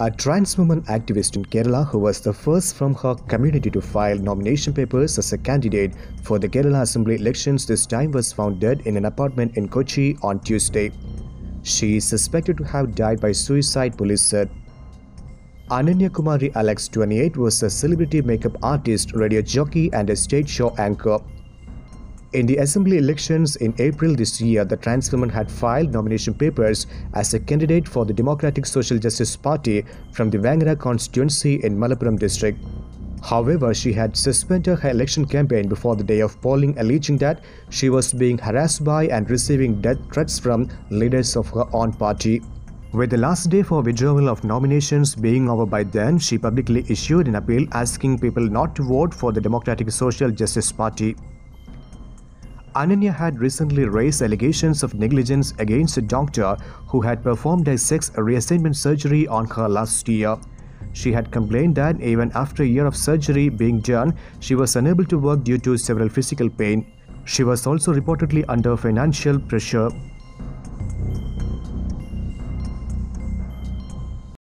A trans woman activist in Kerala who was the first from her community to file nomination papers as a candidate for the Kerala Assembly elections this time was found dead in an apartment in Kochi on Tuesday. She is suspected to have died by suicide, police said. Anannyah Kumari Alex, 28, was a celebrity makeup artist, radio jockey, and a stage show anchor. In the assembly elections in April this year, the trans woman had filed nomination papers as a candidate for the Democratic Social Justice Party from the Vengara constituency in Malappuram district. However, she had suspended her election campaign before the day of polling, alleging that she was being harassed by and receiving death threats from leaders of her own party. With the last day for withdrawal of nominations being over by then, she publicly issued an appeal asking people not to vote for the Democratic Social Justice Party. Anannyah had recently raised allegations of negligence against a doctor who had performed a sex reassignment surgery on her last year. She had complained that even after a year of surgery being done, she was unable to work due to several physical pain. She was also reportedly under financial pressure.